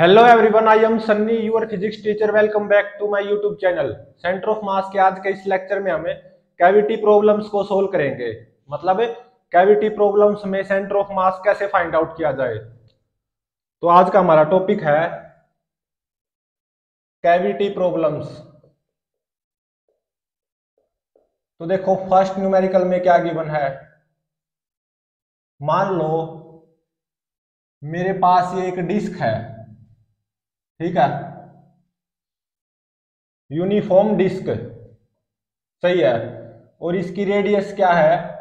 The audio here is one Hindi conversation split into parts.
Hello everyone I am Sunny your physics teacher welcome back to my YouTube channel centre of mass के आज के इस लेक्चर में हमें कैविटी प्रॉब्लम्स को सोल्व करेंगे। मतलब कैविटी प्रॉब्लम्स में सेंटर ऑफ़ मास कैसे फाइंड आउट किया जाए? तो आज का हमारा टॉपिक है कैविटी प्रॉब्लम्स तो देखो फ़र्स्ट न्यूमेरिकल में क्या गिवन है? मान लो, मेरे पास ये एक डिस्क है। ठीक है? यूनिफॉर्म डिस्क सही है? और इसकी रेडियस क्या है?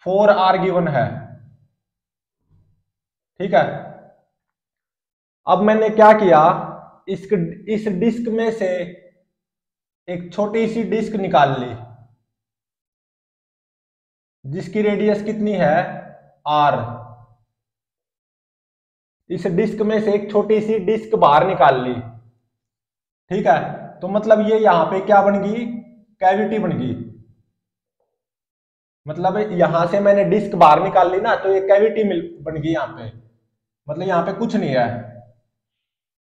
फोर आर गिवन है। ठीक है? अब मैंने क्या किया? इस इस डिस्क में से एक छोटी सी डिस्क निकाल ली। जिसकी रेडियस कितनी है? आर इस डिस्क में से एक छोटी सी डिस्क बाहर निकाल ली। ठीक है? तो मतलब ये यहाँ पे क्या बन गई? कैविटी बन गई। मतलब यहाँ से मैंने डिस्क बाहर निकाल ली ना तो ये कैविटी मिल बन गई यहाँ पे। मतलब यहाँ पे कुछ नहीं है।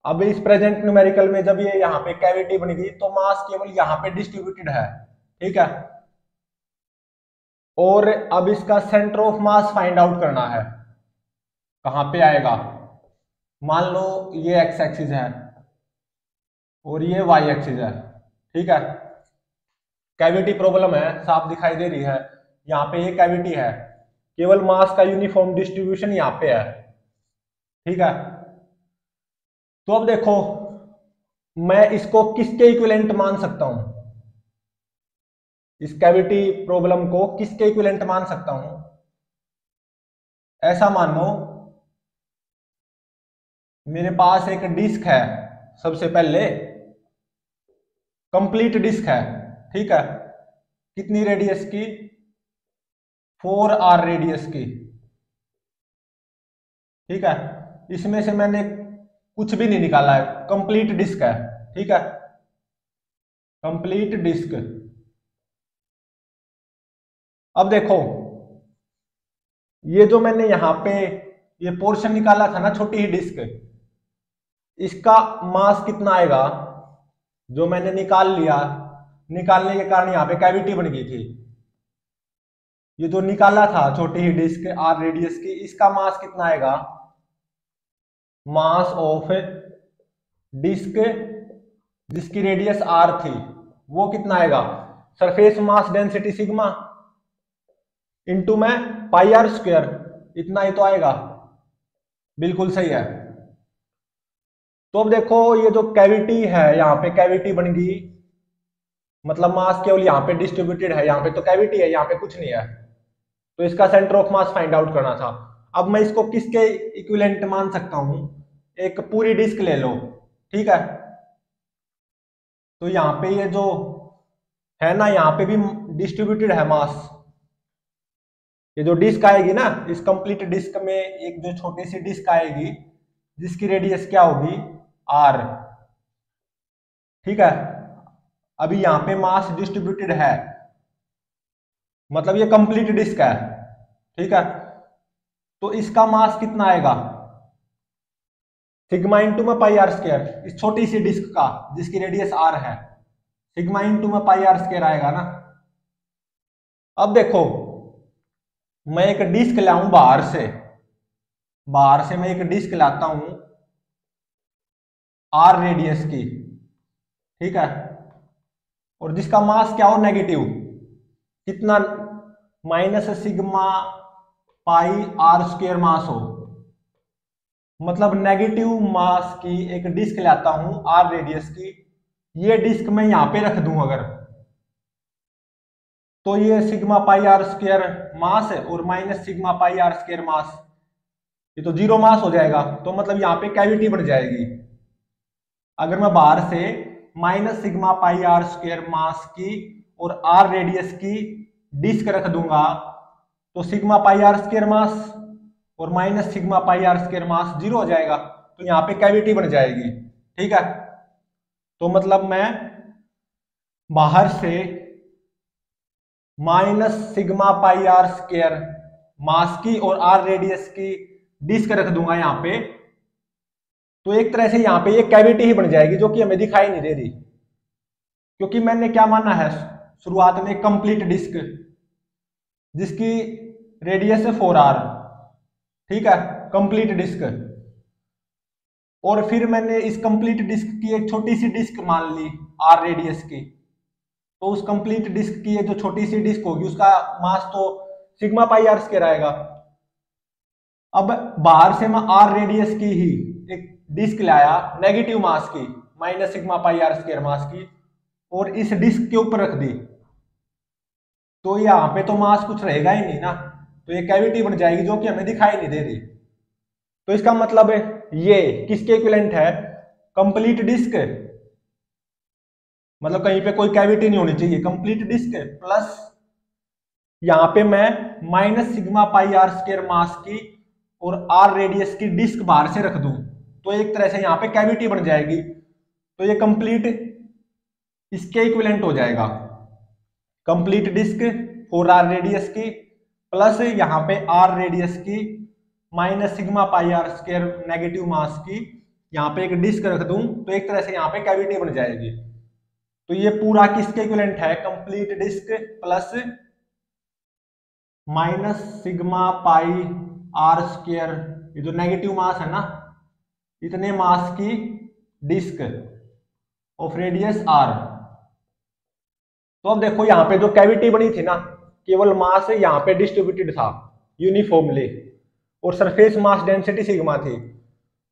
अब इस प्रेजेंट न्यूमेरिकल में जब ये यहाँ पे कैविटी बन गई तो मास केवल यहाँ पे डिस्ट्रीब्यूटेड है। ठीक है? और अब इसका centre of mass find out करना है। कहाँ पे आएगा? मान लो ये एक्स एक्सिस है और ये वाई एक्सिस है, ठीक है? कैविटी प्रॉब्लम है, साफ़ दिखाई दे रही है। यहाँ पे ये कैविटी है। केवल मास का यूनिफॉर्म डिस्ट्रीब्यूशन यहाँ पे है, ठीक है? तो अब देखो, मैं इसको किसके इक्विलेंट मान सकता हूँ? इस कैविटी प्रॉब्लम को किसके इक्विलेंट मान सकता हूँ? ऐसा मानो मेरे पास एक डिस्क है, सबसे पहले। कंप्लीट डिस्क है, ठीक है? कितनी रेडियस की? फोर आर रेडियस की। ठीक है? इसमें से मैंने कुछ भी नहीं निकाला है। कंप्लीट डिस्क है, ठीक है? Complete disc. अब देखो, ये जो मैंने यहाँ पे, ये पोर्शन निकाला था ना, छोटी ही डिस्क इसका मास कितना आएगा? जो मैंने निकाल लिया, निकालने के कारण यहाँ पे कैविटी बन गई थी। ये जो निकाला था, छोटी ही डिस्क आर रेडियस की। इसका मास कितना आएगा? मास ऑफ़ डिस्क जिसकी रेडियस आर थी, वो कितना आएगा? Surface mass density sigma into में पाई आर स्क्वेयर इतना ही तो आएगा। बिल्कुल सही है। तो अब देखो, ये जो कैविटी है, यहाँ पे कैविटी बन गई। मतलब मास केवल यहाँ पे डिस्ट्रीब्यूटेड है, यहाँ पे तो कैविटी है, यहाँ पे कुछ नहीं है। तो इसका centre of mass find out करना था। अब मैं इसको किसके इक्विलेंट मान सकता हूँ? एक पूरी डिस्क ले लो, ठीक है? तो यहाँ पे ये जो है ना, यहाँ पे भी डिस्ट्रीब्यूटेड है मास ये जो डिस्क आएगी ना, इस कंप्लीट डिस्क में एक जो छोटी सी डिस्क आएगी, जिसकी रेडियस क्या होगी? आर ठीक है? अभी यहाँ पे मास डिस्ट्रीब्यूटेड है। मतलब ये कंप्लीट डिस्क है। ठीक है? तो इसका मास कितना आएगा? सिग्मा इंटू में पाई आर स्केयर इस छोटी सी डिस्क का, जिसकी रेडियस आर है। सिग्मा इंटू में पाई आर स्केयर आएगा ना? अब देखो, मैं एक डिस्क लाऊं बाहर से। बाहर से मैं एक डिस्क लाता हूँ। आर रेडियस की, ठीक है? और जिसका मास क्या हो? नेगेटिव कितना? Minus sigma pi R square mass हो। मतलब नेगेटिव मास की एक डिस्क लाता हूँ आर रेडियस की। ये डिस्क मैं यहाँ पे रख दूँ अगर। तो ये sigma pi R square mass है और minus sigma pi R square mass ये तो ज़ीरो मास हो जाएगा। तो मतलब यहाँ पे कैविटी बन जाएगी। अगर मैं बाहर से minus sigma pi R square mass की और आर रेडियस की डिस्क रख दूँगा तो sigma pi R square mass और minus sigma pi R square mass zero हो जाएगा तो यहाँ पे कैविटी बन जाएगी, ठीक है? तो मतलब मैं बाहर से minus sigma pi R square mass की और आर रेडियस की डिस्क रख दूँगा यहाँ पे तो एक तरह से यहाँ पे ये कैविटी ही बन जाएगी जो कि हमें दिखाई नहीं दे रही। क्योंकि मैंने क्या माना है, शुरुआत में कंप्लीट डिस्क जिसकी रेडियस है फोर आर ठीक है? कंप्लीट डिस्क और फिर मैंने इस कंप्लीट डिस्क की एक छोटी सी डिस्क मान ली आर रेडियस की। तो उस कंप्लीट डिस्क की जो छोटी सी डिस्क होगी, उसका मास तो सिग्मा पाई आर स्केयर आएगा। अब बाहर से मैं आर रेडियस की ही एक डिस्क लाया नेगेटिव मास की minus sigma pi R square mass की, और इस डिस्क के ऊपर रख दी। तो यहाँ पे तो मास कुछ रहेगा ही नहीं ना। तो ये कैविटी बन जाएगी जो कि हमें दिखाई नहीं दे रही। तो इसका मतलब है, ये किसके इक्विवेलेंट है? कंप्लीट डिस्क मतलब कहीं पे कोई कैविटी नहीं होनी चाहिए। कंप्लीट डिस्क प्लस यहाँ पे मैं minus sigma pi R square mass की और आर रेडियस की डिस्क बाहर से रख दूँ। तो एक तरह से यहाँ पे कैविटी बन जाएगी तो ये कंप्लीट इसके इक्विवेलेंट हो जाएगा। Complete disc four R radius की प्लस यहाँ पे आर रेडियस की minus sigma pi R square negative mass की, यहाँ पे एक डिस्क रख दूँ तो एक तरह से यहाँ पे कैविटी बन जाएगी। तो ये पूरा किसके इक्विवेलेंट है? Complete disc plus minus sigma pi R square ये जो नेगेटिव मास है ना इतने मास की डिस्क ऑफ़ रेडियस आर तो अब देखो यहाँ पे जो कैविटी बनी थी ना, केवल मास यहाँ पे डिस्ट्रीब्यूटेड था यूनिफॉर्मली और सरफेस मास डेंसिटी सिग्मा थी।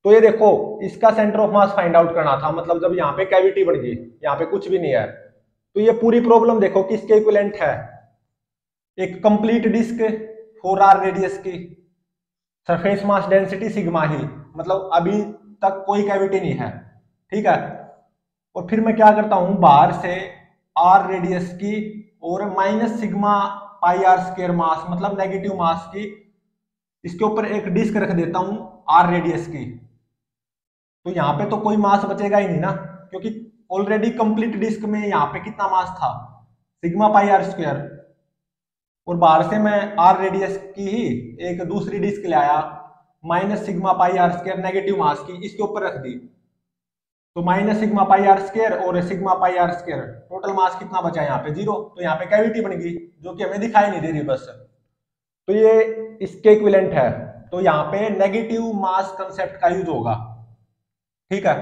तो ये देखो, इसका centre of mass find out करना था मतलब जब यहाँ पे कैविटी बन गई, यहाँ पे कुछ भी नहीं है। तो ये पूरी प्रॉब्लम देखो किसके इक्विवेलेंट है? एक complete disc four R radius की। सरफेस मास डेंसिटी सिग्मा ही मतलब अभी तक कोई कैविटी नहीं है, ठीक है? और फिर मैं क्या करता हूँ, बाहर से आर रेडियस की और minus sigma pi R square mass मतलब नेगेटिव मास की, इसके ऊपर एक डिस्क रख देता हूँ आर रेडियस की। तो यहाँ पे तो कोई मास बचेगा ही नहीं ना, क्योंकि ऑलरेडी कंप्लीट डिस्क में यहाँ पे कितना मास था? सिग्मा पाई आर स्क्वायर और बाहर से मैं आर रेडियस की ही एक दूसरी डिस्क ले आया। Minus sigma pi R square negative mass की इसके ऊपर रख दी। तो minus sigma pi R square और sigma pi R square, total mass कितना बचा यहाँ पे? ज़ीरो। तो यहाँ पे कैविटी बन गई, जो कि हमें दिखाई नहीं दे रही बस। तो ये इसके इक्विवेलेंट है। तो यहाँ पे नेगेटिव मास कंसेप्ट का यूज़ होगा। ठीक है?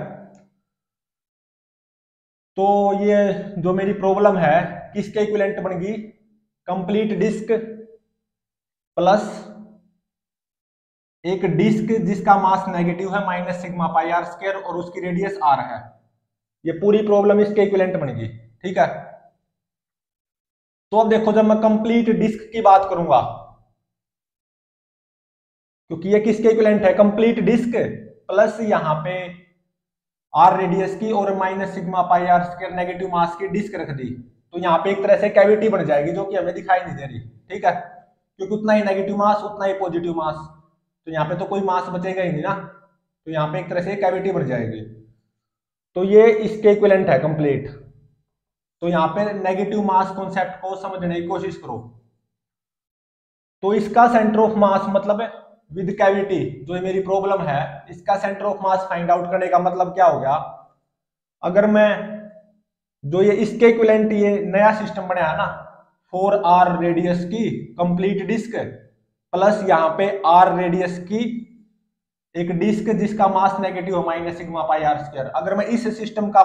तो ये जो मेरी प्रॉब्लम है, किसके इक्विवेलेंट बन गई? कंप्लीट डिस्क प्लस एक डिस्क जिसका मास नेगेटिव है, minus sigma pi R square और उसकी रेडियस आर है। ये पूरी प्रॉब्लम इसके इक्विवेलेंट बन गई, ठीक है? तो अब देखो, जब मैं कंप्लीट डिस्क की बात करूँगा, क्योंकि ये किसके इक्विवेलेंट है? कंप्लीट डिस्क प्लस यहाँ पे आर रेडियस की और minus sigma pi R square negative mass की डिस्क रख दी तो यहाँ पे एक तरह से कैविटी बन जाएगी, जो कि हमें दिखाई नहीं दे रही, ठीक है? क्योंकि उतना ही नेगेटिव मास, उतना ही पॉजिटिव मास। तो यहाँ पे तो कोई मास बचेगा ही नहीं ना। तो यहाँ पे एक तरह से कैविटी बन जाएगी। तो ये इसके इक्विवेलेंट है कंप्लीट तो यहाँ पे नेगेटिव मास कॉन्सेप्ट को समझने की कोशिश करो। तो इसका सेंटर ऑफ़ मास मतलब विद कैविटी जो ये मेरी प्रॉब्लम है, इसका centre of mass find out करने का मतलब क्या हो गया? अगर मैं जो ये इसके इक्विवेलेंट ये नया सिस्टम बनाया ना फोर आर रेडियस की कंप्लीट डिस्क प्लस यहाँ पे आर रेडियस की एक डिस्क जिसका मास नेगेटिव है minus sigma pi R square अगर मैं इस सिस्टम का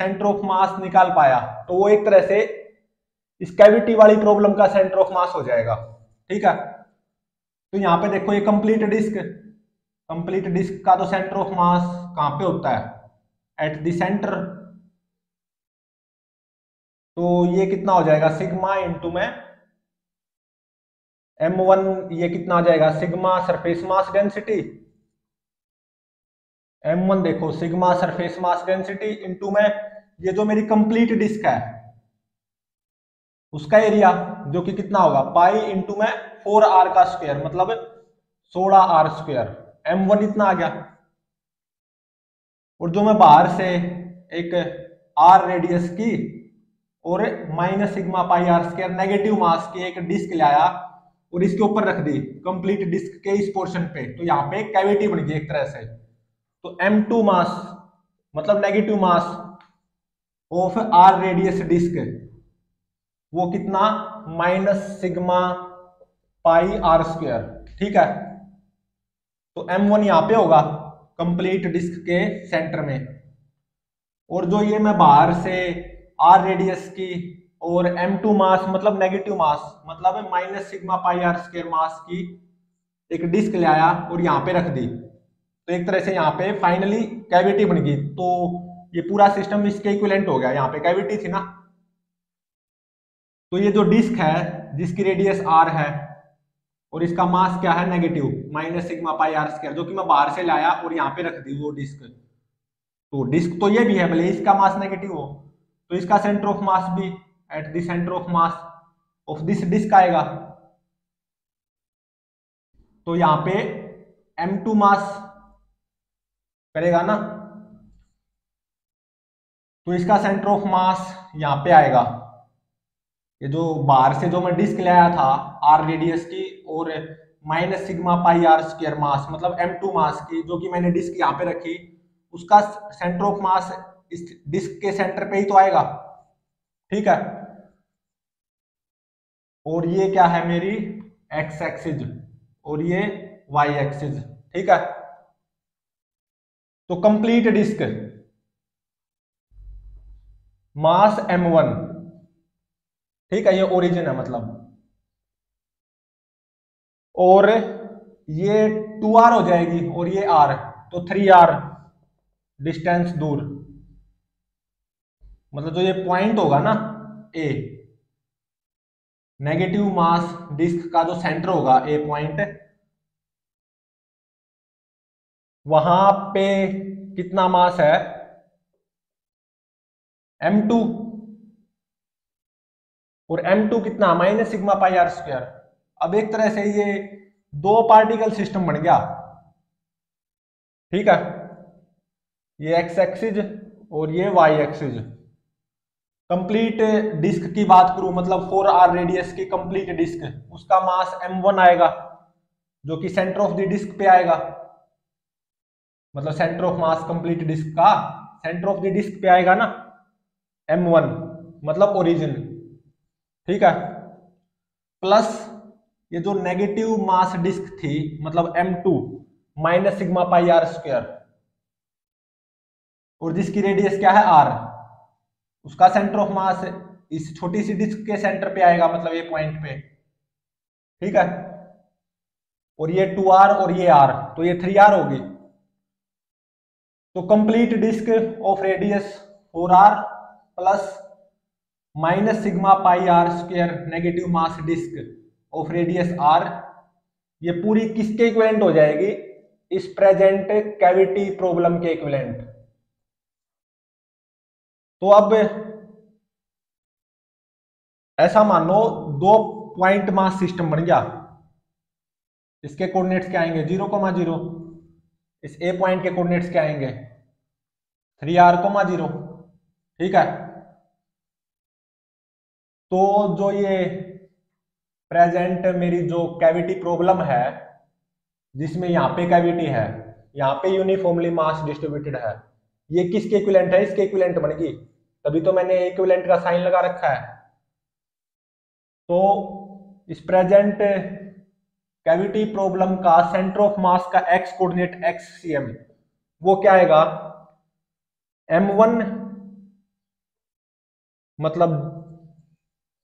सेंटर ऑफ़ मास निकाल पाया तो वो एक तरह से इस कैविटी वाली प्रॉब्लम का सेंटर ऑफ़ मास हो जाएगा। ठीक है? तो यहाँ पे देखो ये कंप्लीट डिस्क कंप्लीट डिस्क का तो सेंटर ऑफ़ मास कहाँ पे होता है? एट द सेंटर तो ये कितना हो जाएगा? सिग्मा इंटू में एम वन ये कितना आ जाएगा? Sigma surface mass density M one देखो sigma surface mass density into में ये जो मेरी कंप्लीट डिस्क है, उसका एरिया जो कि कितना होगा? पाई इंटू में फोर आर का स्क्वायर मतलब सोलह आर स्क्वायर एम वन इतना आ गया। और जो मैं बाहर से एक आर रेडियस की और minus sigma pi R square negative mass की एक डिस्क लाया और इसके ऊपर रख दी कंप्लीट डिस्क के इस पोर्शन पे। तो यहाँ पे कैविटी बन गई एक तरह से। तो एम टू मास मतलब negative mass of R radius disc वो कितना? Minus sigma pi R square ठीक है? तो एम वन यहाँ पे होगा कंप्लीट डिस्क के सेंटर में। और जो ये मैं बाहर से आर रेडियस की और एम टू मास मतलब नेगेटिव मास मतलब minus sigma pi R square mass की एक डिस्क ले आया और यहाँ पे रख दी। तो एक तरह से यहाँ पे फाइनली कैविटी बन गई। तो ये पूरा सिस्टम इसके इक्विलेंट हो गया। यहाँ पे कैविटी थी ना। तो ये जो डिस्क है, जिसकी रेडियस आर है, और इसका मास क्या है? Negative minus sigma pi r square जो कि मैं बाहर से लाया और यहाँ पे रख दी वो डिस्क तो डिस्क तो ये भी है, भले इसका मास नेगेटिव हो। तो इसका सेंटर ऑफ़ मास भी। At the centre of mass of this disc आएगा। तो यहाँ पे m2 मास करेगा ना? तो इसका सेंटर ऑफ़ मास यहाँ पे आएगा। ये जो बाहर से जो मैं डिस्क लाया था आर रेडियस की और minus sigma pi r square mass मतलब m2 मास की, जो कि मैंने डिस्क यहाँ पे रखी, उसका सेंटर ऑफ़ मास इस डिस्क के सेंटर पे ही तो आएगा। ठीक है? और ये क्या है मेरी एक्स एक्सिज और ये वाई एक्सिज ठीक है? तो कंप्लीट डिस्क मास m1 ठीक है? ये ओरिजिन है मतलब। और ये 2r हो जाएगी और ये r तो 3r डिस्टेंस दूर। मतलब जो ये पॉइंट होगा ना ए नेगेटिव मास डिस्क का जो सेंटर होगा ए पॉइंट वहाँ पे कितना मास है? M2 और m2 कितना? Minus sigma pi r square अब एक तरह से ये दो पार्टिकल सिस्टम बन गया। ठीक है? ये एक्स एक्सिज और ये वाई एक्सिज कंप्लीट डिस्क की बात करूँ मतलब फोर आर रेडियस की कंप्लीट डिस्क उसका मास m1 आएगा, जो कि सेंटर ऑफ़ द डिस्क पे आएगा। मतलब centre of mass complete disc का सेंटर ऑफ़ द डिस्क पे आएगा ना m1 मतलब ओरिजिन ठीक है? प्लस ये जो नेगेटिव मास डिस्क थी मतलब m2 minus sigma pi r square और जिसकी रेडियस क्या है? आर उसका सेंटर ऑफ़ मास इस छोटी सी डिस्क के सेंटर पे आएगा मतलब ये पॉइंट पे। ठीक है? और ये टू आर और ये आर तो ये थ्री आर होगी। तो complete disc of radius four r plus minus sigma pi r square negative mass disc of radius r ये पूरी किसके इक्विवेलेंट हो जाएगी? इस प्रेजेंट कैविटी प्रॉब्लम के इक्विवेलेंट तो अब ऐसा मान लो, दो पॉइंट मास सिस्टम बन गया। इसके कोऑर्डिनेट्स क्या आएँगे? ज़ीरो कोमा ज़ीरो इस ए पॉइंट के कोऑर्डिनेट्स क्या आएँगे? थ्री आर कोमा ज़ीरो ठीक है? तो जो ये प्रेजेंट मेरी जो कैविटी प्रॉब्लम है, जिसमें यहाँ पे कैविटी है, यहाँ पे यूनिफॉर्मली मास डिस्ट्रीब्यूटेड है, ये किसके इक्विलेंट है? इसके इक्विलेंट बन गई। तभी तो मैंने इक्विवेलेंट का साइन लगा रखा है। तो इस प्रेजेंट कैविटी प्रॉब्लम का सेंटर ऑफ़ मास का x coordinate x c m वो क्या आएगा? एम वन मतलब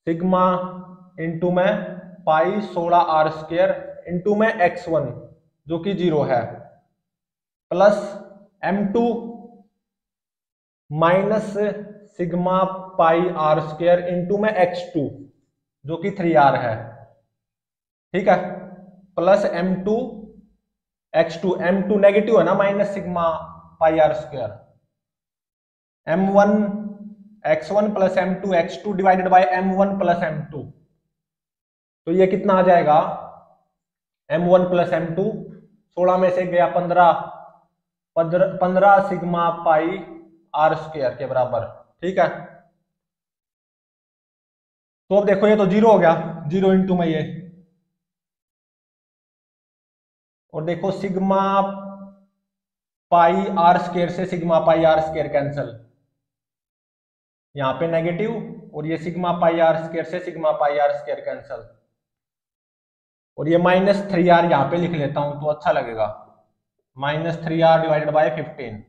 सिग्मा इंटू में पाई सोलह आर स्क्र इंटू में एक्स वन जो कि ज़ीरो है। Plus m two minus sigma pi r square into में एक्स टू जो कि थ्री आर है। ठीक है? Plus m two x two m two negative है ना minus sigma pi r square m one x one plus m two x two divided by m one plus m two तो ये कितना आ जाएगा? M one plus m two सोलह में से गया पंद्रह पंद्रह सिग्मा पाई आर स्क्र के बराबर। ठीक है? तो अब देखो, ये तो ज़ीरो हो गया। ज़ीरो इंटू में ये। और देखो सिग्मा पाई आर स्केयर से sigma pi r square cancel यहाँ पे नेगेटिव और ये सिग्मा पाई आर स्केयर से sigma pi r square cancel और ये माइनस थ्री आर यहाँ पे लिख लेता हूँ तो अच्छा लगेगा। Minus three r divided by fifteen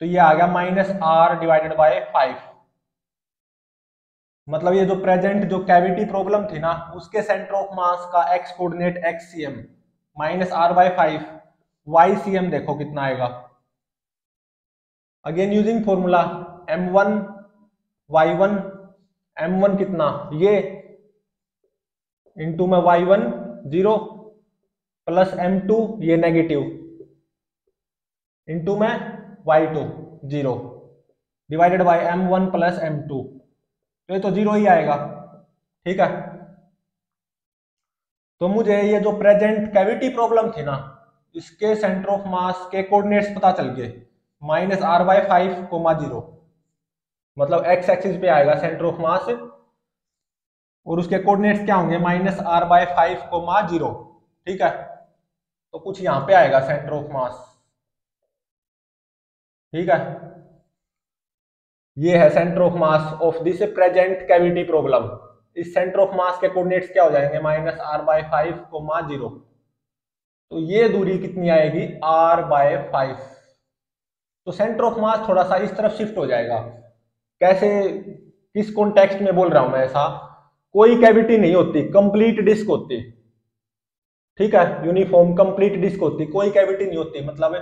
तो ये आ गया minus r divided by five मतलब ये जो प्रेजेंट जो कैविटी प्रॉब्लम थी ना, उसके सेंटर ऑफ़ मास का x coordinate x c m minus r by five y c m देखो कितना आएगा। Again using formula m one y one m one कितना? ये इंटू में y one zero plus m two ये नेगेटिव इंटू में y two zero divided by m one plus m two तो ये तो ज़ीरो ही आएगा। ठीक है? तो मुझे ये जो प्रेजेंट कैविटी प्रॉब्लम थी ना, इसके सेंटर ऑफ़ मास के कोऑर्डिनेट्स पता चल गए। Minus r by five comma zero मतलब एक्स एक्सिस पे आएगा सेंटर ऑफ़ मास और उसके कोऑर्डिनेट्स क्या होंगे? Minus r by five comma zero ठीक है? तो कुछ यहाँ पे आएगा सेंटर ऑफ़ मास ठीक है? ये है centre of mass of this present cavity problem इस सेंटर ऑफ़ मास के कोऑर्डिनेट्स क्या हो जाएँगे? माइनस आर बाय फाइव को कोमा ज़ीरो तो ये दूरी कितनी आएगी? आर बाय फाइव तो सेंटर ऑफ़ मास थोड़ा सा इस तरफ़ शिफ्ट हो जाएगा। कैसे? किस कॉन्टेक्स्ट में बोल रहा हूँ मैं ऐसा? कोई कैविटी नहीं होती कंप्लीट डिस्क होती। ठीक है? यूनिफॉर्म कंप्लीट डिस्क होती, कोई कैविटी नहीं होती। मतलब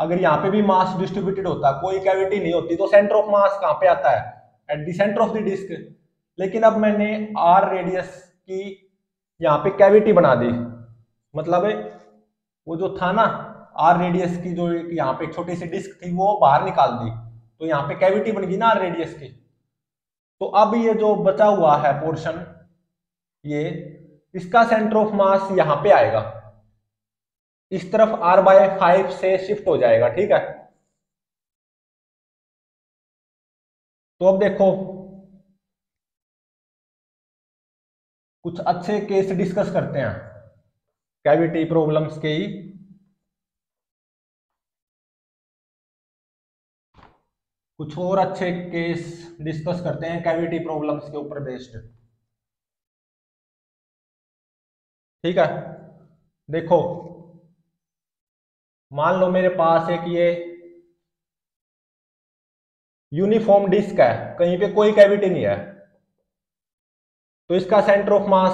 अगर यहाँ पे भी मास डिस्ट्रीब्यूटेड होता, कोई कैविटी नहीं होती तो सेंटर ऑफ़ मास कहाँ पे आता है? At the centre of the disc लेकिन अब मैंने आर रेडियस की यहाँ पे कैविटी बना दी। मतलब वो जो था ना आर रेडियस की जो यहाँ पे छोटी सी डिस्क थी, वो बाहर निकाल दी। तो यहाँ पे कैविटी बन गई ना आर रेडियस की। तो अब ये जो बचा हुआ है पोर्शन ये, इसका सेंटर ऑफ़ मास यहाँ पे आएगा। इस तरफ़ आर बाय फाइव से शिफ्ट हो जाएगा, ठीक है? तो अब देखो, कुछ अच्छे केस डिस्कस करते हैं। कैविटी प्रॉब्लम्स के ही। कुछ और अच्छे केस डिस्कस करते हैं कैविटी प्रॉब्लम्स के ऊपर बेस्ड ठीक है? देखो मान लो मेरे पास एक ये यूनिफॉर्म डिस्क है, कहीं पे कोई कैविटी नहीं है। तो इसका centre of mass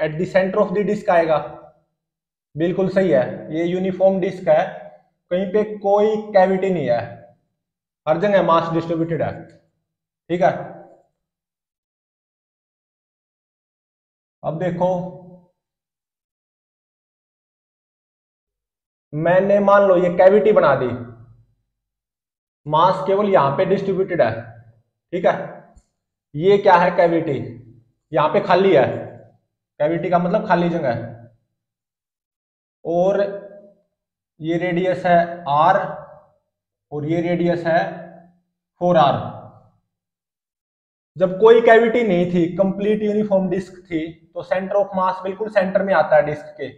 at the centre of the disc आएगा। बिल्कुल सही है, ये यूनिफॉर्म डिस्क है, कहीं पे कोई कैविटी नहीं है। हर जगह मास डिस्ट्रीब्यूटेड है, ठीक है? अब देखो मैंने मान लो ये कैविटी बना दी। मास केवल यहाँ पे डिस्ट्रीब्यूटेड है, ठीक है? ये क्या है कैविटी यहाँ पे खाली है। कैविटी का मतलब खाली जगह है। और ये रेडियस है आर और ये रेडियस है फोर आर जब कोई कैविटी नहीं थी कंप्लीट यूनिफॉर्म डिस्क थी तो सेंटर ऑफ़ मास बिल्कुल सेंटर में आता है डिस्क के।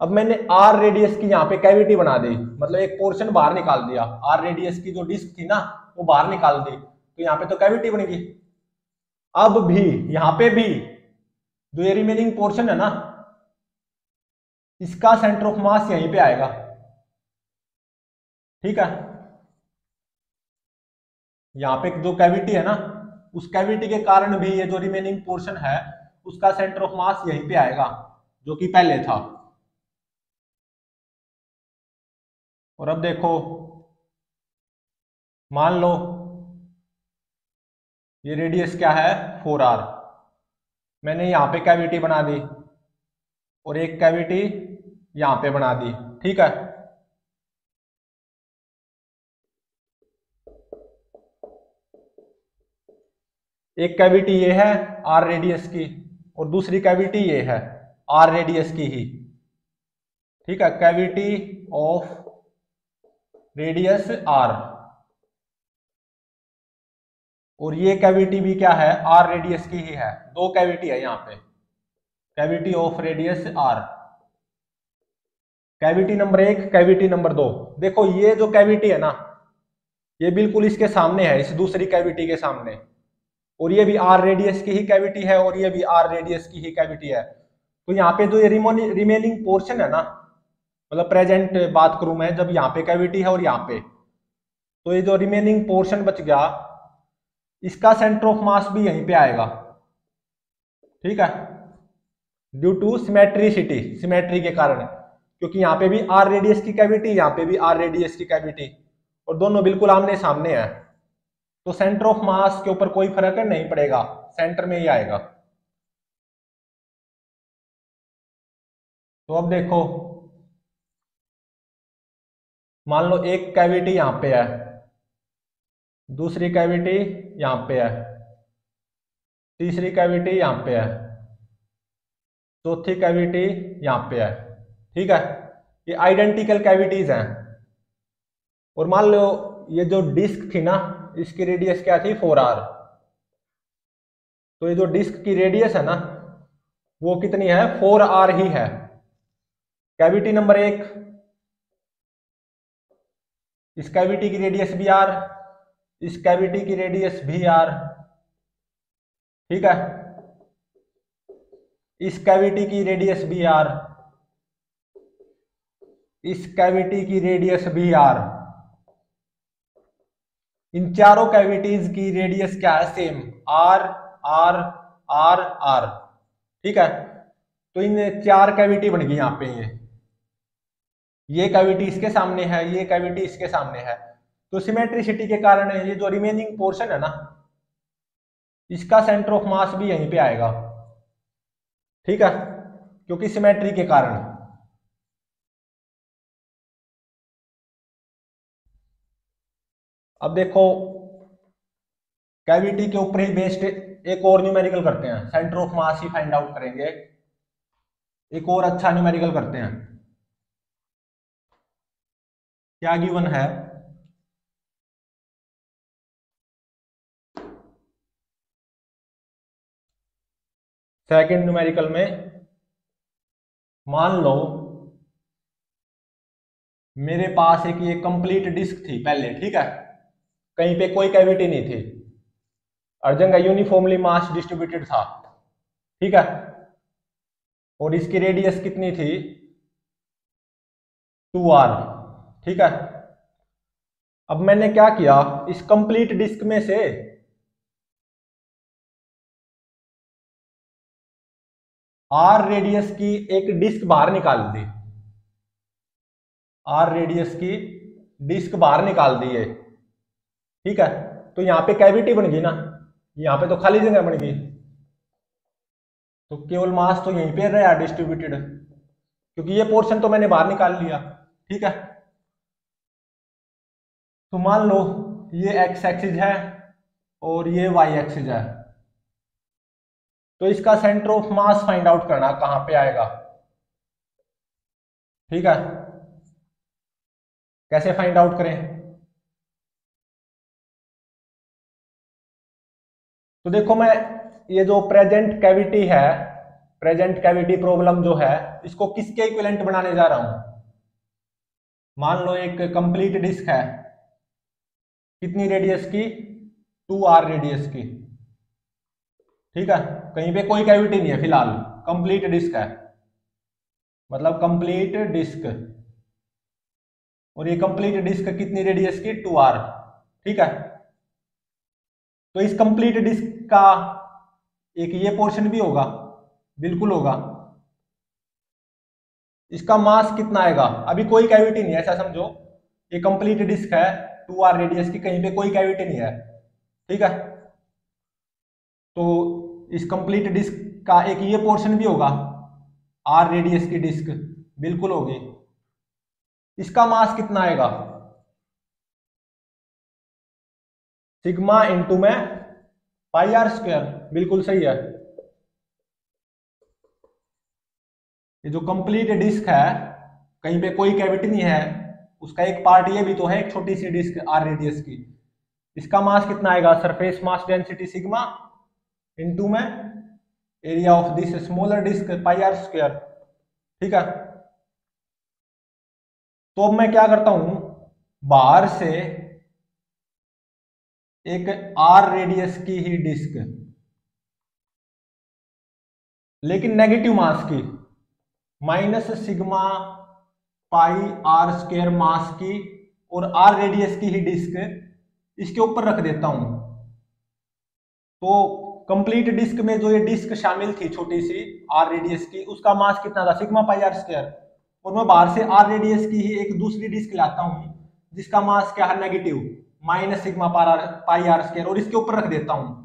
अब मैंने आर रेडियस की यहाँ पे कैविटी बना दी मतलब एक पोर्शन बाहर निकाल दिया। आर रेडियस की जो डिस्क थी ना, वो बाहर निकाल दी तो यहाँ पे तो कैविटी बनेगी अब भी, यहाँ पे भी जो ये रिमेनिंग पोर्शन है ना, इसका सेंटर ऑफ़ मास यहीं पे आएगा। ठीक है? यहाँ पे जो कैविटी है ना, उस कैविटी के कारण भी ये जो रिमेनिंग पोर्शन है, उसका सेंटर ऑफ़ मास यहीं पे आएगा, जो कि पहले था। और अब देखो, मान लो, ये रेडियस क्या है? फोर आर मैंने यहाँ पे कैविटी बना दी और एक कैविटी यहाँ पे बना दी, ठीक है? एक कैविटी ये है आर रेडियस की और दूसरी कैविटी ये है आर रेडियस की ही, ठीक है? Cavity of radius r. और ये कैविटी भी क्या है? आर रेडियस की ही है। दो कैविटी है यहाँ पे। Cavity of radius r. Cavity number एक, कैविटी नंबर दो। देखो, ये जो कैविटी है ना, ये बिल्कुल इसके सामने है, इस दूसरी कैविटी के सामने। और ये भी आर रेडियस की ही कैविटी है और ये भी आर रेडियस की ही कैविटी है। तो यहाँ पे जो ये रिमेनिंग पोर्शन है ना मतलब प्रेजेंट बात करूँ मैं, जब यहाँ पे कैविटी है और यहाँ पे। तो ये जो रिमेनिंग पोर्शन बच गया, इसका सेंटर ऑफ़ मास भी यहीं पे आएगा। ठीक है? ड्यू टू सिमेट्रिसिटी सिमेट्री के कारण। क्योंकि यहाँ पे भी आर रेडियस की कैविटी यहाँ पे भी आर रेडियस की कैविटी और दोनों बिल्कुल आमने सामने है। तो सेंटर ऑफ़ मास के ऊपर कोई फ़र्क नहीं पड़ेगा सेंटर में ही आएगा। तो अब देखो मान लो एक कैविटी यहाँ पे है, दूसरी कैविटी यहाँ पे है, तीसरी कैविटी यहाँ पे है, चौथी कैविटी यहाँ पे है, ठीक है? ये आइडेंटिकल कैविटीज हैं। और मान लो ये जो डिस्क थी ना, इसकी रेडियस क्या थी? फोर आर तो ये जो डिस्क की रेडियस है ना, वो कितनी है? फोर आर ही है। कैविटी नंबर एक इस कैविटी की रेडियस भी आर इस कैविटी की रेडियस भी आर ठीक है? इस कैविटी की रेडियस भी आर इस कैविटी की रेडियस भी आर इन चारों कैविटीज की रेडियस क्या है? Same r r r r ठीक है? तो इन चार कैविटी बन गई यहाँ पे, ये। ये कैविटी इसके सामने है, ये कैविटी इसके सामने है। तो सिमेट्रिसिटी के कारण ये जो रिमेनिंग पोर्शन है ना, इसका सेंटर ऑफ़ मास भी यहीं पे आएगा। ठीक है? क्योंकि सिमेट्री के कारण। अब देखो कैविटी के ऊपर ही बेस्ड एक और न्यूमेरिकल करते हैं। सेंटर ऑफ़ मास ही फाइंड आउट करेंगे। एक और अच्छा न्यूमेरिकल करते हैं। क्या गिवन है? सेकेंड न्यूमेरिकल में मान लो, मेरे पास एक ये कंप्लीट डिस्क थी पहले, ठीक है? कहीं पे कोई कैविटी नहीं थी। अर्जन का यूनिफॉर्मली मास डिस्ट्रीब्यूटेड था, ठीक है? और इसकी रेडियस कितनी थी? टू आर ठीक है? अब मैंने क्या किया? इस कंप्लीट डिस्क में से आर रेडियस की एक डिस्क बाहर निकाल दी। आर रेडियस की डिस्क बाहर निकाल दी है ठीक है? तो यहाँ पे कैविटी बन गई ना? यहाँ पे तो खाली जगह बन गई। तो केवल मास तो यहीं पे रहा डिस्ट्रीब्यूटेड क्योंकि ये पोर्शन तो मैंने बाहर निकाल लिया। ठीक है? तो मान लो ये एक्स एक्सिस है और ये वाई एक्सिस है। तो इसका centre of mass find out करना कहाँ पे आएगा? ठीक है? कैसे फाइंड आउट करें? तो देखो मैं ये जो प्रेजेंट कैविटी है प्रेजेंट कैविटी प्रॉब्लम जो है, इसको किसके इक्विवेलेंट बनाने जा रहा हूँ? मान लो एक कंप्लीट डिस्क है। कितनी रेडियस की? टू आर रेडियस की। ठीक है? कहीं पे कोई कैविटी नहीं है फ़िलहाल। कंप्लीट डिस्क है। मतलब कंप्लीट डिस्क और ये कंप्लीट डिस्क कितनी रेडियस की? टू आर ठीक है? तो इस कंप्लीट डिस्क का एक ये पोर्शन भी होगा। बिल्कुल होगा। इसका मास कितना आएगा? अभी कोई कैविटी नहीं ऐसा समझो। ये कंप्लीट डिस्क है। टू आर रेडियस की कहीं पे कोई कैविटी नहीं है, ठीक है? तो इस कंप्लीट डिस्क का एक ये पोर्शन भी होगा आर रेडियस की डिस्क बिल्कुल होगी। इसका मास कितना आएगा? सिग्मा इंटू में पाई आर स्क्वायर बिल्कुल सही है। ये जो कंप्लीट डिस्क है, कहीं पे कोई कैविटी नहीं है उसका एक पार्ट ये भी तो है, एक छोटी सी डिस्क आर रेडियस की। इसका मास कितना आएगा? Surface mass density sigma into में area of this smaller disc pi r square ठीक है? तो अब मैं क्या करता हूँ? बाहर से एक आर रेडियस की ही डिस्क लेकिन नेगेटिव मास की minus sigma pi, r square mass की और आर रेडियस की ही डिस्क इसके ऊपर रख देता हूँ। तो कंप्लीट डिस्क में जो ये डिस्क शामिल थी छोटी सी, आर रेडियस की, उसका मास कितना था? सिग्मा पाई आर स्क्र और मैं बाहर से आर रेडियस की ही एक दूसरी डिस्क लाता हूँ, जिसका मास क्या है? Negative, minus sigma pi r square और इसके ऊपर रख देता हूँ।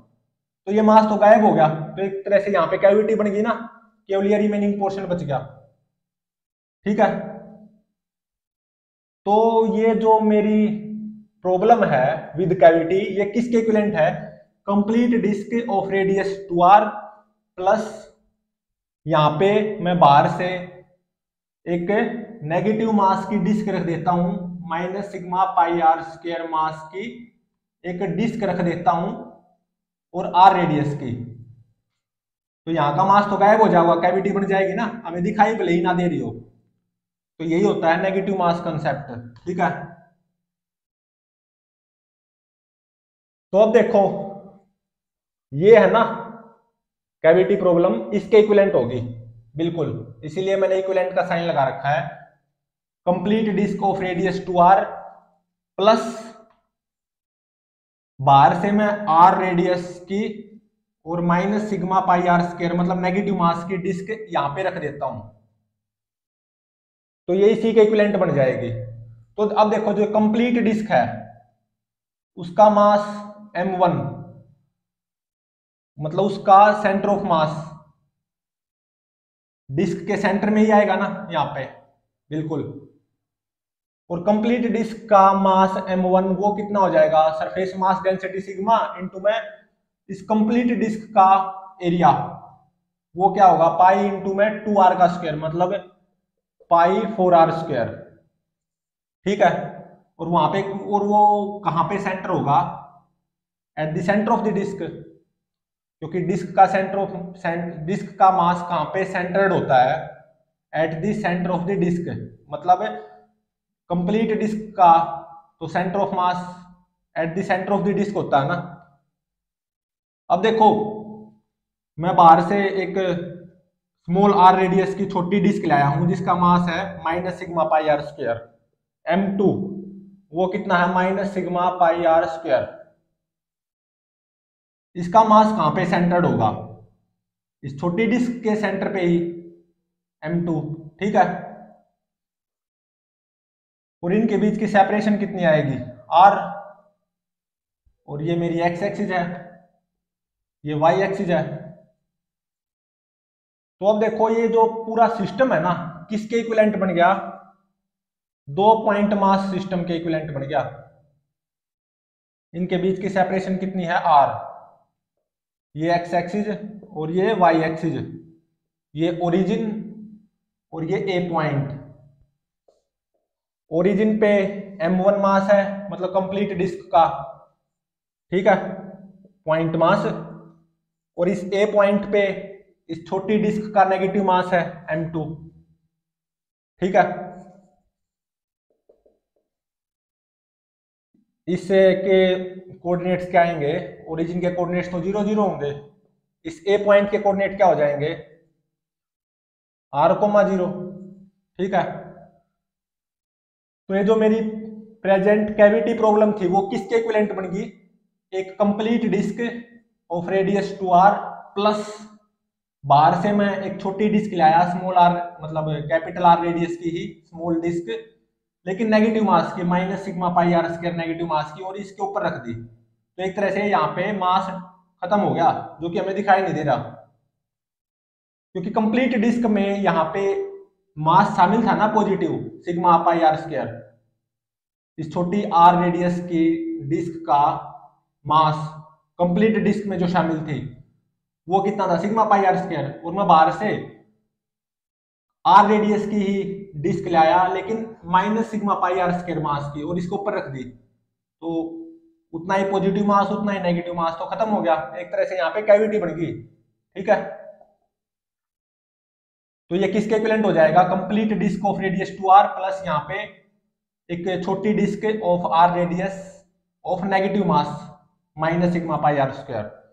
तो ये मास तो गायब हो गया। तो एक तरह से यहाँ पे कैविटी बन गई ना केवल ये रिमेनिंग पोर्शन बच गया। ठीक है? तो ये जो मेरी प्रॉब्लम है विद कैविटी ये किसके इक्विवेलेंट है? Complete disc of radius two r plus यहाँ पे मैं बाहर से एक नेगेटिव मास की डिस्क रख देता हूँ minus sigma pi r square mass की एक डिस्क रख देता हूँ और आर रेडियस की। तो यहाँ का मास तो गायब हो जाएगा कैविटी बन जाएगी ना? हमें दिखाई भले ही ना दे रही हो। तो यही होता है नेगेटिव मास कंसेप्ट ठीक है? तो अब देखो, ये है ना कैविटी प्रॉब्लम इसके इक्विलेंट होगी, बिल्कुल। इसीलिए मैंने इक्विलेंट का साइन लगा रखा है। Complete disc of radius two r plus बाहर से मैं आर रेडियस की और minus sigma pi r square मतलब नेगेटिव मास की डिस्क यहाँ पे रख देता हूँ। तो ये इसी के इक्विलेंट बन जाएगी। तो अब देखो जो कंप्लीट डिस्क है, उसका मास m1 मतलब उसका सेंटर ऑफ़ मास डिस्क के सेंटर में ही आएगा ना, यहाँ पे, बिल्कुल। और कंप्लीट डिस्क का मास m1 वो कितना हो जाएगा? Surface mass density sigma into में इस कंप्लीट डिस्क का एरिया वो क्या होगा? पाई इंटू में आर का स्क्वायर मतलब पाई फोर आर स्क्वायर। ठीक है? और वहाँ पे, और वो कहाँ पे सेंटर होगा? At the centre of the disc क्योंकि डिस्क का सेंटर ऑफ़ डिस्क का मास कहाँ पे सेंटर्ड होता है? At the centre of the disc मतलब कंप्लीट डिस्क का तो centre of mass at the centre of the disc होता है ना? अब देखो, मैं बाहर से एक स्मॉल आर रेडियस की छोटी डिस्क लाया हूँ, जिसका मास है minus sigma pi r square m two वो कितना है? Minus sigma pi r square इसका मास कहाँ पे सेंटर्ड होगा? इस छोटी डिस्क के सेंटर पे ही एम टू ठीक है? और इनके बीच की सेपरेशन कितनी आएगी? आर और ये मेरी एक्स एक्सिस है, ये वाई एक्सिस है तो अब देखो ये जो पूरा सिस्टम है ना, किसके इक्विलेंट बन गया? दो पॉइंट मास सिस्टम के इक्विलेंट बन गया। इनके बीच की सेपरेशन कितनी है? आर ये एक्स एक्सिज और ये वाई एक्सिज ये ओरिजिन और ये ए पॉइंट ओरिजिन पे m1 मास है मतलब कंप्लीट डिस्क का। ठीक है? पॉइंट मास और इस ए पॉइंट पे इस छोटी डिस्क का नेगेटिव मास है m2 ठीक है? इससे के कोऑर्डिनेट्स क्या आएँगे? ओरिजिन के कोऑर्डिनेट्स तो ज़ीरो ज़ीरो होंगे। इस ए पॉइंट के कोऑर्डिनेट क्या हो जाएँगे? आर कोमा ज़ीरो ठीक है? तो ये जो मेरी प्रेजेंट कैविटी प्रॉब्लम थी, वो किसके इक्विवेलेंट बन गई? एक complete disc of radius two r plus बाहर से मैं एक छोटी डिस्क लाया स्मॉल आर मतलब कैपिटल आर रेडियस की ही स्मॉल डिस्क लेकिन नेगेटिव मास की minus sigma pi r square negative mass की, और इसके ऊपर रख दी। तो एक तरह से यहाँ पे मास खत्म हो गया, जो कि हमें दिखाई नहीं दे रहा। क्योंकि कंप्लीट डिस्क में यहाँ पे मास शामिल था ना positive sigma pi r square इस छोटी आर रेडियस की डिस्क का मास कंप्लीट डिस्क में जो शामिल थी वो कितना था? सिग्मा पाई आर स्क्र और मैं बाहर से आर रेडियस की ही डिस्क लाया लेकिन minus sigma pi r square mass की, और इसको ऊपर रख दी। तो उतना ही पॉजिटिव मास, उतना ही नेगेटिव मास तो खत्म हो गया। एक तरह से यहाँ पे कैविटी बन गई, ठीक है? तो ये किसके इक्विवेलेंट हो जाएगा? Complete disc of radius two r plus यहाँ पे एक छोटी disc of r radius of negative mass minus sigma pi r square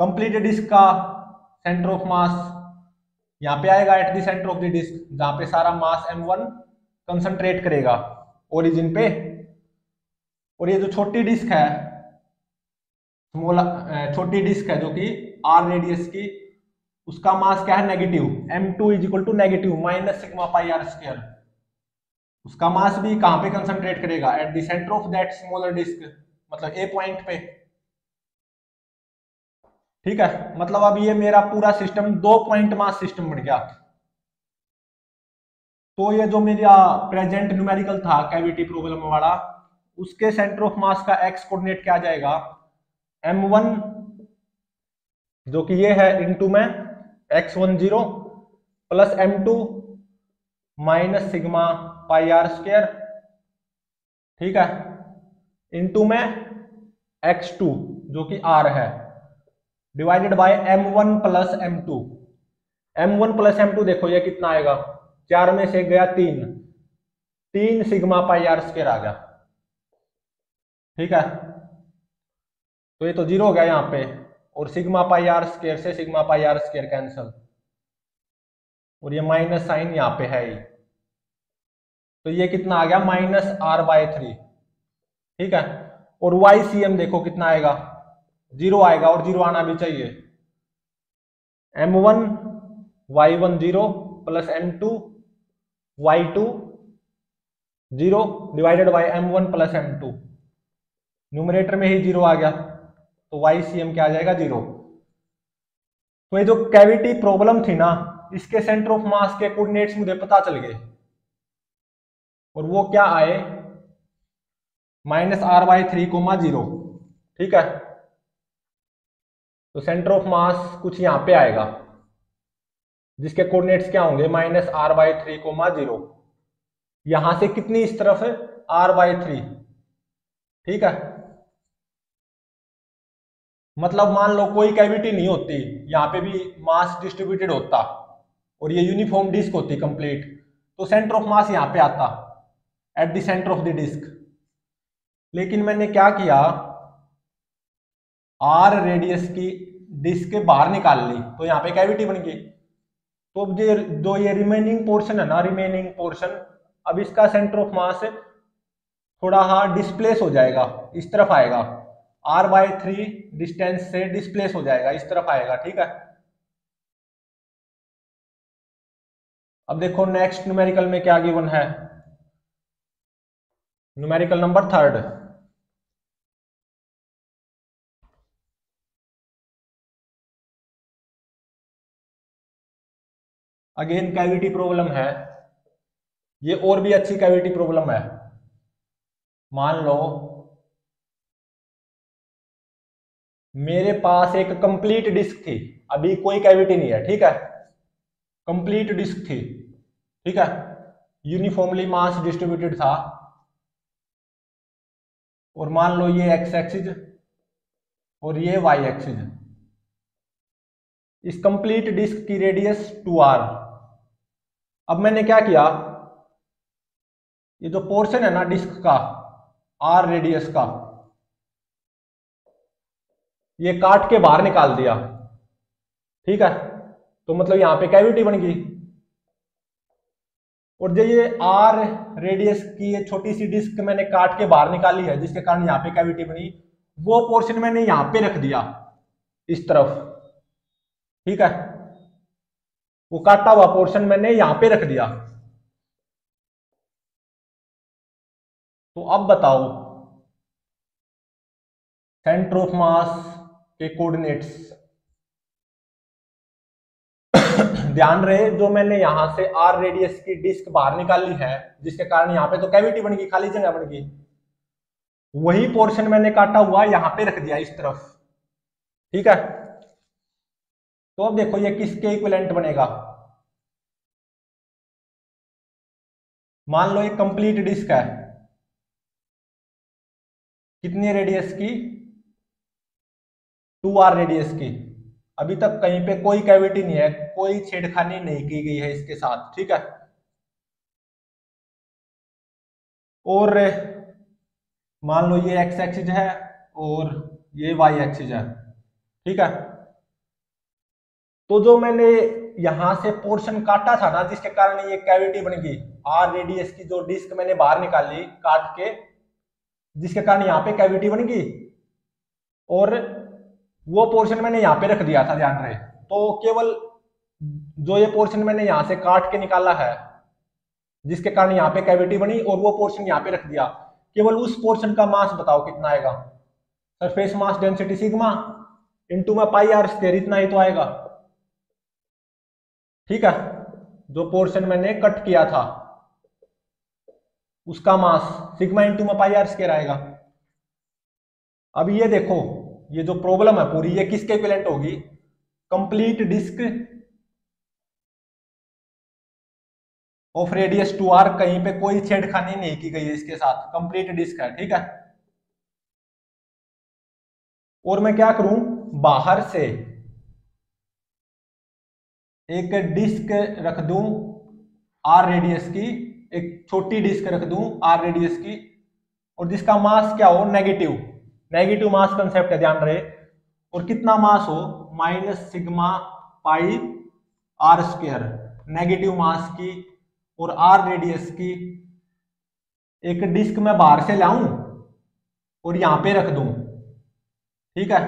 complete disc का सेंटर ऑफ़ मास यहाँ पे आएगा at the centre of the disc जहाँ पे सारा मास m1 कंसंट्रेट करेगा ओरिजिन पे। और ये जो छोटी डिस्क है छोटी डिस्क है जो कि आर रेडियस की, उसका मास क्या है? Negative m2 two is equal to negative minus sigma pi r square उसका मास भी कहाँ पे कंसंट्रेट करेगा? At the centre of that smaller disc मतलब ए पॉइंट पे। ठीक है? मतलब अब ये मेरा पूरा सिस्टम दो पॉइंट मास सिस्टम बन गया। तो ये जो मेरा प्रेजेंट न्यूमेरिकल था कैविटी प्रॉब्लम वाला, उसके सेंटर ऑफ़ मास का एक्स कोऑर्डिनेट क्या जाएगा? m1 जो कि ये है इनटू में x one zero plus m two minus sigma pi r square ठीक है? इनटू में एक्स टू जो कि आर है। Divided by m one plus m two m one plus m two देखो ये कितना आएगा? चार में से गया तीन। तीन सिग्मा पाई आर स्क्र आ गया। ठीक है? तो ये तो ज़ीरो हो गया यहाँ पे। और सिग्मा पाई आर स्केयर से sigma pi r square cancel और ये माइनस साइन यहाँ पे है ही। तो ये कितना आ गया? माइनस आर बाय थ्री ठीक है? और वाई सी एम देखो कितना आएगा? ज़ीरो आएगा और ज़ीरो आना भी चाहिए। M one y one zero plus m two y two zero divided by m one plus m two numerator में ही ज़ीरो आ गया तो वाई सी एम क्या आ जाएगा? ज़ीरो। तो ये जो कैविटी प्रॉब्लम थी ना, इसके सेंटर ऑफ़ मास के कोऑर्डिनेट्स मुझे पता चल गए। और वो क्या आए? Minus r y three comma zero. ठीक है? तो सेंटर ऑफ़ मास कुछ यहाँ पे आएगा। जिसके कोऑर्डिनेट्स क्या होंगे? Minus r by three comma zero. यहाँ से कितनी इस तरफ़ है? R by three. ठीक है? मतलब मान लो कोई कैविटी नहीं होती। यहाँ पे भी मास डिस्ट्रीब्यूटेड होता। और ये यूनिफॉर्म डिस्क होती कंप्लीट तो सेंटर ऑफ़ मास यहाँ पे आता। At the centre of the disc लेकिन मैंने क्या किया? आर रेडियस की डिस्क के बाहर निकाल ली तो यहाँ पे कैविटी बन गई। तो अब ये जो ये रिमेनिंग पोर्शन है ना रिमेनिंग पोर्शन अब इसका सेंटर ऑफ़ मास थोड़ा हाँ डिस्प्लेस हो जाएगा, इस तरफ़ आएगा। आर बाई थ्री डिस्टेंस से डिस्प्लेस हो जाएगा, इस तरफ़ आएगा, ठीक है? अब देखो नेक्स्ट न्यूमेरिकल में क्या गिवन है? Numerical number third again cavity problem है। ये और भी अच्छी कैविटी प्रॉब्लम है। मान लो, मेरे पास एक कंप्लीट डिस्क थी। अभी कोई कैविटी नहीं है, ठीक है? कंप्लीट डिस्क थी, ठीक है? यूनिफॉर्मली मास डिस्ट्रीब्यूटेड था। और मान लो ये एक्स एक्सिज और ये वाई एक्सिज इस कंप्लीट डिस्क की रेडियस टू आर अब मैंने क्या किया? ये जो पोर्शन है ना डिस्क का आर रेडियस का, ये काट के बाहर निकाल दिया। ठीक है? तो मतलब यहाँ पे कैविटी बन गई। और जो ये आर रेडियस की ये छोटी सी डिस्क मैंने काट के बाहर निकाली है, जिसके कारण यहाँ पे कैविटी बनी, वो पोर्शन मैंने यहाँ पे रख दिया, इस तरफ़। ठीक है? वो काटा हुआ पोर्शन मैंने यहाँ पे रख दिया। तो अब बताओ सेंटर ऑफ़ मास के कोऑर्डिनेट्स ध्यान रहे, जो मैंने यहाँ से आर रेडियस की डिस्क बाहर निकाली है, जिसके कारण यहाँ पे तो कैविटी बन गई, खाली जगह बन गई। वही पोर्शन मैंने काटा हुआ यहाँ पे रख दिया इस तरफ़। ठीक है? तो अब देखो ये किसके इक्विवेलेंट बनेगा? मान लो एक कंप्लीट डिस्क है। कितनी रेडियस की? टू आर रेडियस की। अभी तक कहीं पे कोई कैविटी नहीं है, कोई छेड़खानी नहीं की गई है इसके साथ, ठीक है? और मान लो ये एक्स एक्सिज है और ये वाई एक्सिज है, ठीक है? तो जो मैंने यहाँ से पोर्शन काटा था ना, जिसके कारण ये कैविटी बन गई आर रेडियस की जो डिस्क मैंने बाहर निकाली, काट के, जिसके कारण यहाँ पे कैविटी बन गई, और वो पोर्शन मैंने यहाँ पे रख दिया था, ध्यान रहे। तो केवल जो ये पोर्शन मैंने यहाँ से काट के निकाला है, जिसके कारण यहाँ पे कैविटी बनी, और वो पोर्शन यहाँ पे रख दिया। केवल उस पोर्शन का मास बताओ कितना आएगा। Surface mass density sigma into में पाई आर स्क्र इतना ही तो आएगा। ठीक है? जो पोर्शन मैंने कट किया था, उसका मास सिग्मा इंटू में पाई आर स्क्र आएगा। अब ये देखो, ये जो प्रॉब्लम है पूरी, ये किसके इक्विवेलेंट होगी? Complete disc of radius two r कहीं पे कोई छेड़खानी नहीं की गई है इसके साथ। कंप्लीट डिस्क है, ठीक है? और मैं क्या करूँ? बाहर से एक डिस्क रख दूँ आर रेडियस की, एक छोटी डिस्क रख दूँ आर रेडियस की, और जिसका मास क्या हो नेगेटिव नेगेटिव मास कंसेप्ट है, ध्यान रहे। और कितना मास हो? Minus sigma pi r square negative mass की और आर रेडियस की। एक डिस्क मैं बाहर से लाऊं और यहाँ पे रख दूँ। ठीक है?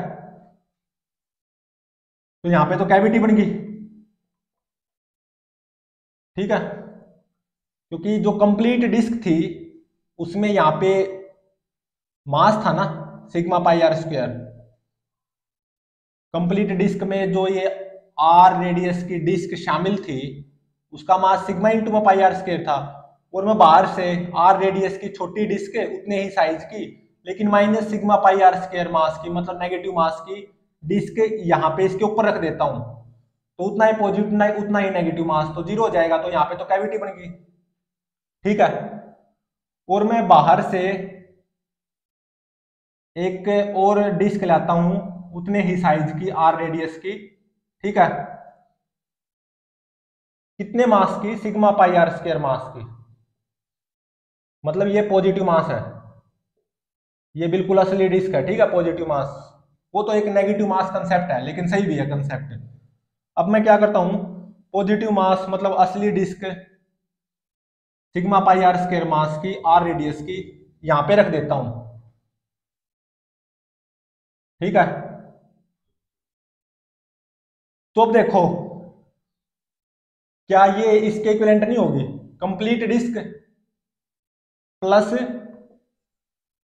तो यहाँ पे तो कैविटी बन गई। ठीक है? क्योंकि जो कंप्लीट डिस्क थी, उसमें यहाँ पे मास था ना sigma pi r square complete disc में जो ये आर रेडियस की डिस्क शामिल थी, उसका मास सिग्मा इंटू में पाई आर स्क्र था. और मैं बाहर से आर रेडियस की छोटी डिस्क है, उतने ही साइज़ की, लेकिन minus sigma pi R square mass की मतलब नेगेटिव मास की डिस्क यहाँ पे इसके ऊपर रख देता हूँ. तो उतना ही पॉजिटिव ना उतना ही नेगेटिव मास तो ज़ीरो हो जाएगा तो यहाँ पे तो कैविटी बन गई ठीक है? और मैं बाहर से एक और डिस्क लाता हूँ, उतने ही साइज़ की आर रेडियस की। ठीक है? कितने मास की? Sigma pi R square mass की। मतलब ये पॉजिटिव मास है। ये बिल्कुल असली डिस्क है, ठीक है? पॉजिटिव मास वो तो एक नेगेटिव मास कंसेप्ट है, लेकिन सही भी है कंसेप्ट अब मैं क्या करता हूँ? पॉजिटिव मास मतलब असली disc sigma pi R square mass की आर रेडियस की यहाँ पे रख देता हूँ। ठीक है? तो अब देखो, क्या ये इसके इक्विवेलेंट नहीं होगी? Complete disc plus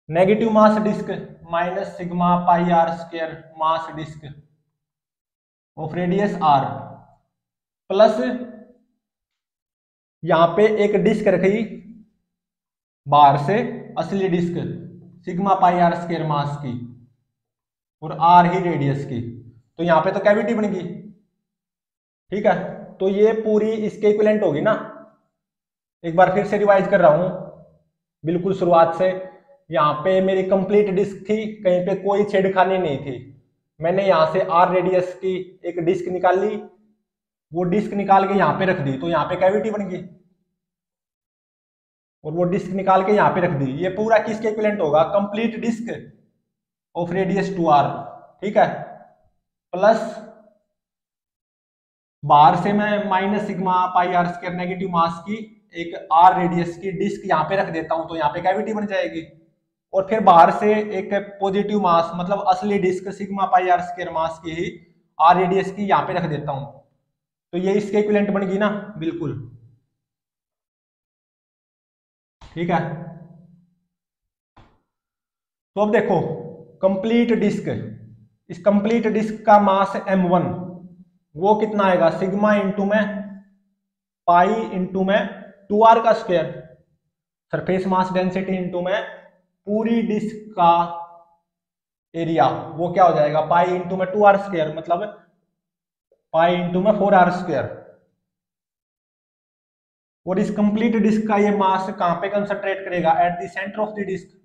negative mass disc minus sigma pi R square mass disc of radius R plus यहाँ पे एक डिस्क रखी बाहर से असली disc sigma pi R square mass की और आर ही रेडियस की। तो यहाँ पे तो कैविटी बन गई ठीक है? तो ये पूरी इसके इक्विलेंट होगी ना? एक बार फिर से रिवाइज कर रहा हूँ। बिल्कुल शुरुआत से। यहाँ पे मेरी कंप्लीट डिस्क थी, कहीं पे कोई छेड़खानी नहीं थी। मैंने यहाँ से आर रेडियस की एक डिस्क निकाल ली। वो डिस्क निकाल के यहाँ पे रख दी तो यहाँ पे कैविटी बन गई। और वो डिस्क निकाल के यहाँ पे रख दी। ये पूरा किसके इक्विलेंट होगा? Complete disc of radius two R ठीक है? प्लस बाहर से मैं minus sigma pi R square negative mass की एक आर रेडियस की डिस्क यहाँ पे रख देता हूँ तो यहाँ पे कैविटी बन जाएगी। और फिर बाहर से एक पॉजिटिव मास मतलब असली disc sigma pi R square mass की ही आर रेडियस की यहाँ पे रख देता हूँ। तो ये इसके इक्विलेंट बन गई ना? बिल्कुल। ठीक है? तो अब देखो कंप्लीट डिस्क इस कंप्लीट डिस्क का मास m1 वो कितना आएगा? सिग्मा इंटू में पाई इंटू में टू आर का square surface mass density into में पूरी डिस्क का एरिया, वो क्या हो जाएगा? पाई इंटू में टू आर स्क्वायर मतलब पाई इंटू में फोर आर स्क्वायर और इस कंप्लीट डिस्क का ये मास कहाँ पे कंसंट्रेट करेगा? At the centre of the disc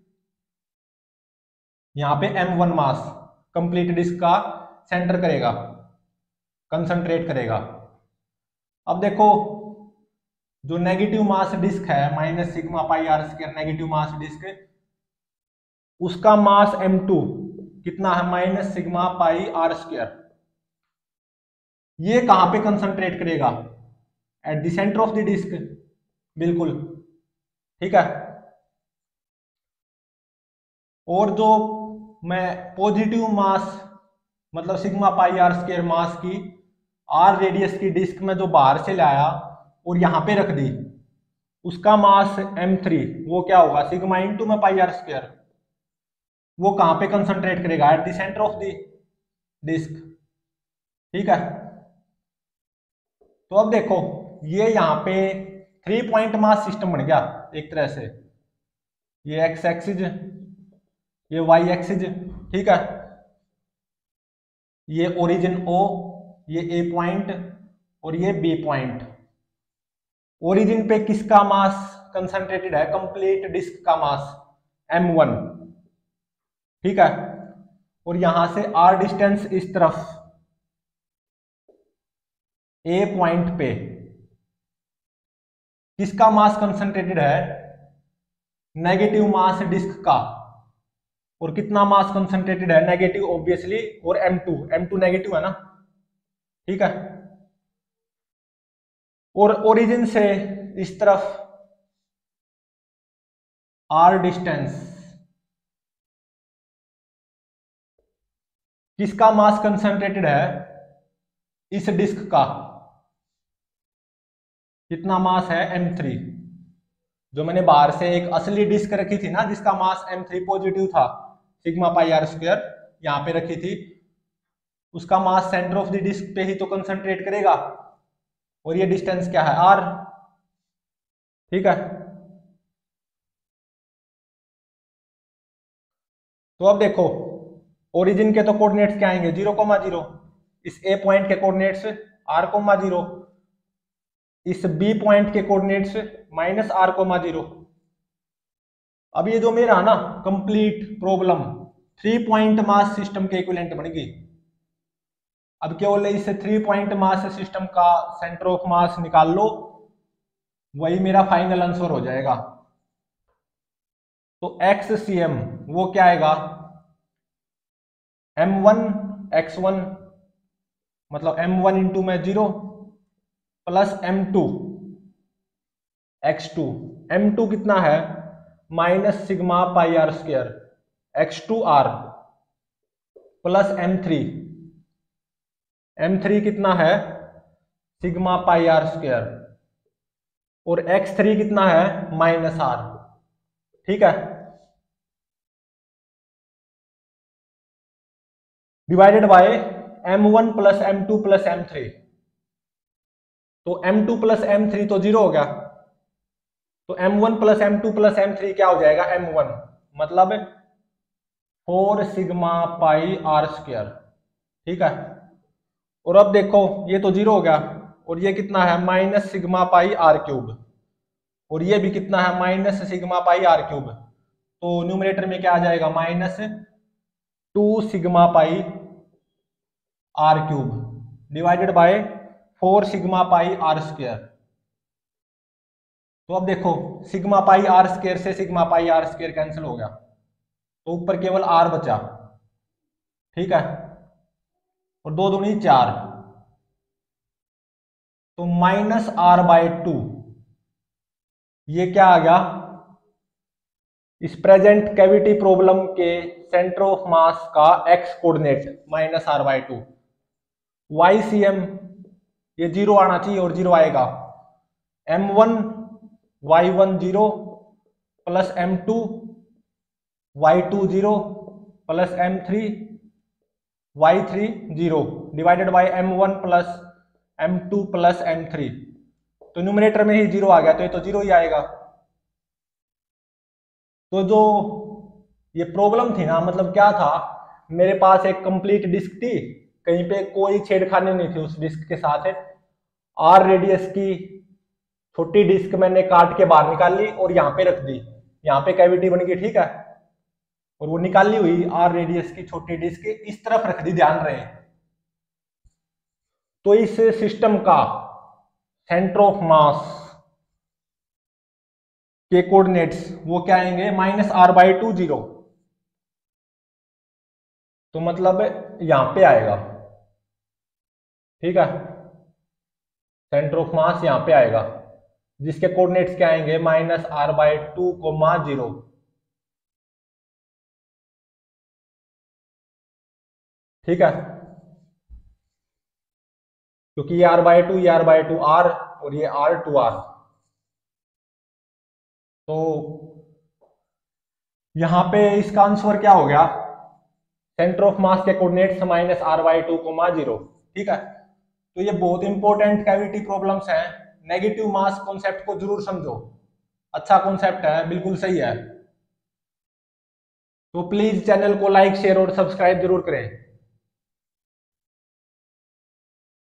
यहाँ पे m1 मास कंप्लीट डिस्क का सेंटर करेगा कंसंट्रेट करेगा। अब देखो, जो नेगेटिव मास डिस्क है minus sigma pi R square negative mass disc उसका मास m2 कितना है? Minus sigma pi R square ये कहाँ पे कंसंट्रेट करेगा? At the centre of the disc बिल्कुल। ठीक है? और जो मैं पॉजिटिव मास मतलब sigma pi R square mass की आर रेडियस की डिस्क में जो बाहर से लाया और यहाँ पे रख दी, उसका मास m3 वो क्या होगा? सिग्मा इंटू में पाई आर स्क्र वो कहाँ पे कंसंट्रेट करेगा? At the centre of the disc ठीक है? तो अब देखो, ये यहाँ पे थ्री पॉइंट मास सिस्टम बन गया एक तरह से। ये एक्स एक्सिज ये वाई एक्सिज ठीक है? ये ओरिजिन ओ ये ए पॉइंट और ये बी पॉइंट ओरिजिन पे किसका मास कंसंट्रेटेड है? कंप्लीट डिस्क का मास m1 ठीक है? और यहाँ से आर डिस्टेंस इस तरफ़ ए पॉइंट पे। किसका मास कंसंट्रेटेड है? नेगेटिव मास डिस्क का। और कितना मास कंसंट्रेटेड है? नेगेटिव ऑब्वियसली और m2 m2 नेगेटिव है ना? ठीक है? और ओरिजिन से इस तरफ़ आर डिस्टेंस किसका मास कंसंट्रेटेड है? इस डिस्क का। कितना मास है? M3 जो मैंने बाहर से एक असली डिस्क रखी थी ना, जिसका मास m3 पॉजिटिव था सिग्मा पाई आर स्क्र यहाँ पे रखी थी, उसका mass centre of the disc पे ही तो कंसंट्रेट करेगा। और ये डिस्टेंस क्या है? आर ठीक है? तो अब देखो ओरिजिन के तो कोऑर्डिनेट्स क्या आएँगे? ज़ीरो कोमा ज़ीरो इस ए पॉइंट के कोऑर्डिनेट्स आर कोमा ज़ीरो इस बी पॉइंट के coordinates minus R comma zero अब ये जो मेरा ना complete problem three point mass system के इक्विवेलेंट बनेगी अब केवल इस थ्री पॉइंट मास सिस्टम का सेंटर ऑफ़ मास निकाल लो. वही मेरा फाइनल आंसर हो जाएगा. तो एक्स सी एम वो क्या आएगा? एम वन एक्स वन मतलब एम वन इंटू में zero plus M two X two M two कितना है? Minus sigma pi R square X two R plus M three M three कितना है? सिग्मा पाई आर स्क्र और एक्स थ्री कितना है? माइनस आर ठीक है? Divided by M one plus M two plus M three तो M two plus M three तो ज़ीरो हो गया। तो M one plus M two plus M three क्या हो जाएगा? एम वन मतलब four sigma pi R square ठीक है? और अब देखो, ये तो ज़ीरो हो गया। और ये कितना है? Minus sigma pi R cube और ये भी कितना है? Minus sigma pi R cube तो न्यूमरेटर में क्या आ जाएगा? Minus two sigma pi R cube divided by four sigma pi R square तो अब देखो सिग्मा पाई आर स्क्र से sigma pi R square cancel हो गया। तो ऊपर केवल आर बचा। ठीक है? और दो दूनी चार। तो माइनस आर बाय टू ये क्या आ गया? इस प्रेजेंट कैविटी प्रॉब्लम के सेंटर ऑफ़ मास का X coordinate minus R by two Y C M ये ज़ीरो आना चाहिए और ज़ीरो आएगा। M one Y one zero plus M two Y two zero plus M three Y three zero divided by M one plus M two plus M three तो न्यूमिनेटर में ही ज़ीरो आ गया तो ये तो ज़ीरो ही आएगा। तो जो ये प्रॉब्लम थी ना मतलब क्या था, मेरे पास एक कंप्लीट डिस्क थी कहीं पे कोई छेड़खानी नहीं थी उस डिस्क के साथ आर रेडियस की छोटी डिस्क मैंने काट के बाहर निकाल ली और यहाँ पे रख दी। यहाँ पे कैविटी बन गई, ठीक है? और वो निकाली हुई आर रेडियस की छोटी डिस्क इस तरफ़ रख दी, ध्यान रहे। तो इस सिस्टम का सेंटर ऑफ़ मास के कोऑर्डिनेट्स वो क्या आएँगे? Minus R by two zero तो मतलब यहाँ पे आएगा। ठीक है? सेंटर ऑफ़ मास यहाँ पे आएगा। जिसके कोऑर्डिनेट्स क्या आएँगे? माइनस आर बाय टू को कोमा ज़ीरो ठीक है? क्योंकि ये आर बाय टू ये आर बाय टू आर और ये आर टू आर तो यहाँ पे इसका आंसर क्या हो गया? सेंटर ऑफ़ मास के coordinates minus R by two comma zero. ठीक है? तो ये बहुत इंपॉर्टेंट कैविटी प्रॉब्लम्स हैं। नेगेटिव मास कॉन्सेप्ट को ज़रूर समझो। अच्छा कॉन्सेप्ट है, बिल्कुल सही है। तो प्लीज़ चैनल को लाइक शेयर और सब्सक्राइब ज़रूर करें।